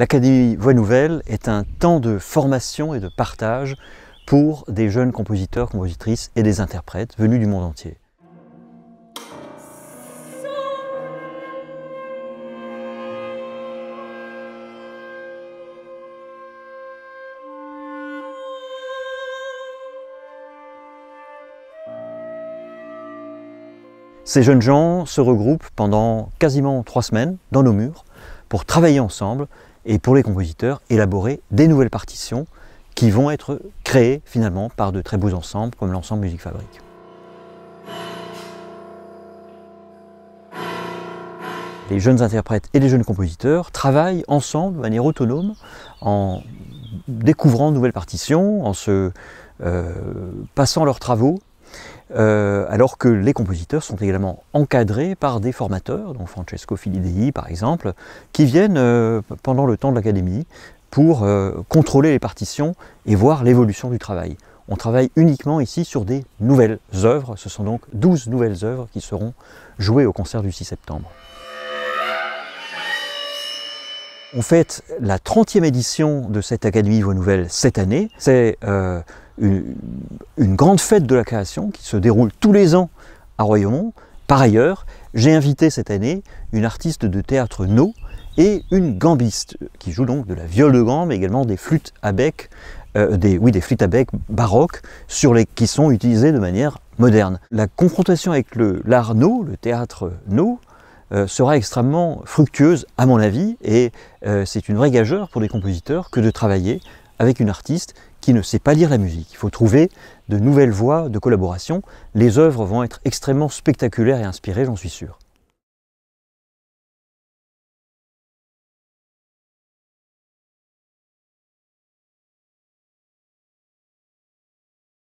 L'Académie Voix Nouvelle est un temps de formation et de partage pour des jeunes compositeurs, compositrices et des interprètes venus du monde entier. Ces jeunes gens se regroupent pendant quasiment trois semaines dans nos murs pour travailler ensemble et pour les compositeurs élaborer des nouvelles partitions qui vont être créées finalement par de très beaux ensembles comme l'ensemble Musique Fabrique. Les jeunes interprètes et les jeunes compositeurs travaillent ensemble de manière autonome en découvrant de nouvelles partitions, en se euh, passant leurs travaux euh, alors que les compositeurs sont également encadrés par des formateurs, dont Francesco Filidei par exemple, qui viennent euh, pendant le temps de l'académie pour euh, contrôler les partitions et voir l'évolution du travail. On travaille uniquement ici sur des nouvelles œuvres, ce sont donc 12 nouvelles œuvres qui seront jouées au concert du 6 septembre. On fête la 30e édition de cette Académie Voix Nouvelle cette année. C'est une, grande fête de la création qui se déroule tous les ans à Royaumont. Par ailleurs, j'ai invité cette année une artiste de théâtre no et une gambiste qui joue donc de la viole de gambe, mais également des flûtes à bec, euh, des, oui, des flûtes à bec baroques sur les, qui sont utilisées de manière moderne. La confrontation avec l'art no, le théâtre no, euh, sera extrêmement fructueuse à mon avis et euh, c'est une vraie gageure pour des compositeurs que de travailler avec une artiste qui ne sait pas lire la musique. Il faut trouver de nouvelles voies de collaboration. Les œuvres vont être extrêmement spectaculaires et inspirées, j'en suis sûr.